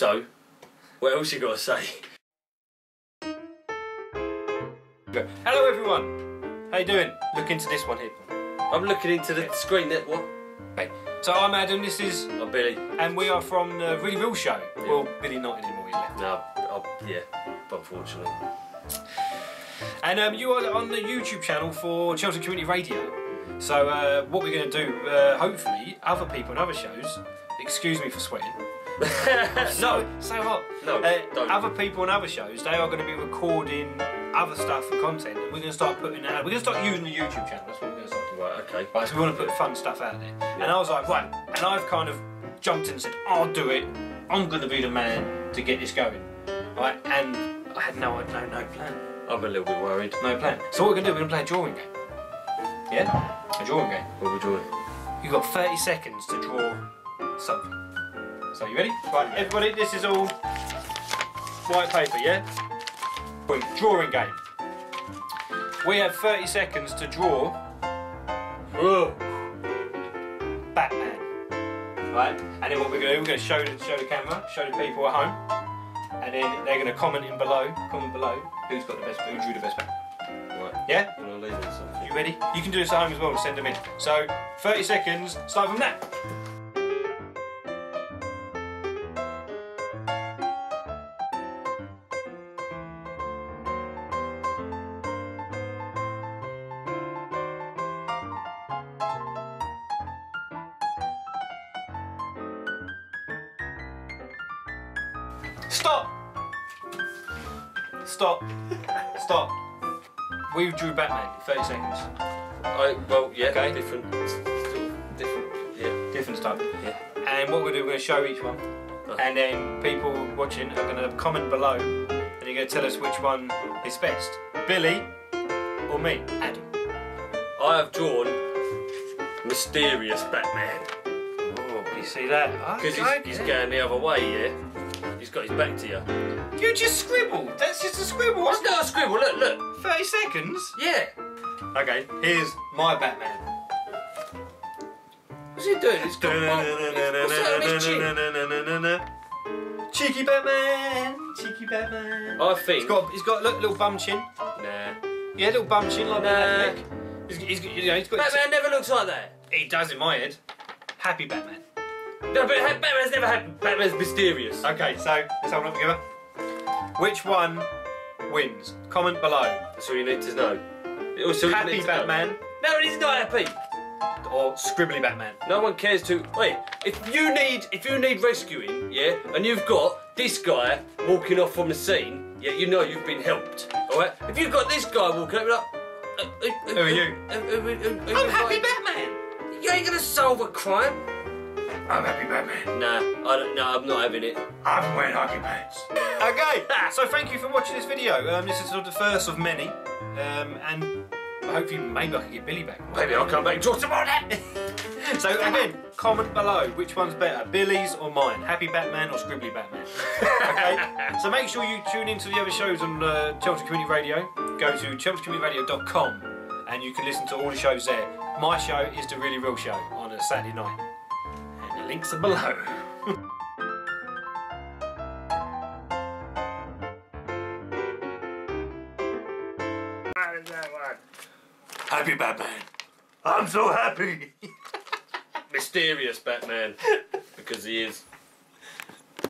So, what else you got to say? Hello everyone. How you doing? Look into this one here. I'm looking into the screen. That what? Okay. So I'm Adam. This is, Oh, Billy. and we are from the Really Reel Show. Well, Billy not anymore. Left. No, oh, yeah. Unfortunately. And um, you are on the YouTube channel for Chelmsford Community Radio. So uh, what we're going to do, uh, hopefully, other people in other shows. Excuse me for sweating. no. So hot. No, Uh, don't. other people in other shows, they are going to be recording other stuff and content, and we're going to start putting out. We're going to start using the YouTube channel. That's what we're going to start doing. Right. Okay. Right, so we want to put fun stuff out there. And I was like, right. And I've kind of jumped in and said, I'll do it. I'm going to be the man to get this going. Right? And I had no, no, no plan. I'm a little bit worried. No plan. So what we're going to do, we're going to play a drawing game. Yeah? A drawing game. What are we drawing? You've got 30 seconds to draw something. So you ready? Right, everybody, this is all white paper, yeah? Boom, drawing game. We have 30 seconds to draw Whoa. Batman. Right? And then what we're going to do, we're going to show the, show the camera, show the people at home, and then they're going to comment in below, comment below, who's got the best, who drew the best Batman. Right. Yeah? I'm gonna leave it. You ready? You can do this at home as well and send them in. So, 30 seconds, start from now. Stop! Stop. Stop. We drew Batman in 30 seconds. I, well, yeah. Okay. Different. Different. Yeah. Different stuff. Yeah. And what we're doing, we're going to show each one. Oh. And then people watching are going to comment below and you're going to tell us which one is best. Billy or me? Adam. I have drawn mysterious Batman Oh, you see that? because he's, he's going the other way. Yeah. He's got his back to you. You just scribbled. That's just a scribble. What's that? A scribble. Look. Look. 30 seconds? Yeah. Okay, here's my Batman. What's he doing? He's got. What's that on his? Cheeky Batman, cheeky Batman. I think. He's got, he's got look, little bum chin. Nah. Yeah, little bum chin like Nah. that. He's, he's, you know, he's got. Batman never looks like that. He does in my head. Happy Batman. No, but Batman's never happened. Batman's mysterious. Okay, so let's it up together. Which one wins? Comment below. That's all you need to know. Also, you Happy need to know. Batman No, he's not happy. or Scribbly Batman? No one cares to. Wait, if you need, if you need rescuing, yeah, and you've got this guy walking off from the scene, yeah, you know you've been helped. All right. If you've got this guy walking up, you're like, uh, uh, Who are you? uh, uh, uh, uh, I'm uh, Happy uh, Batman. You ain't gonna solve a crime. I'm Happy Batman. Nah, I don't. No, I'm not having it. I haven't wearing hockey pants. Okay, so thank you for watching this video. Um, this is sort of the first of many, um, and hopefully maybe I can get Billy back. Maybe I'll come back and talk some more of that. So again, comment below which one's better, Billy's or mine, Happy Batman or Scribbly Batman. Okay. so make sure you tune into the other shows on uh, Chelmsford Community Radio. Go to chelmsfordcommunityradio.com and you can listen to all the shows there. My show is the Really Reel Show on a Saturday night, and the links are below. Happy Batman. I'm so happy. Mysterious Batman, because he is.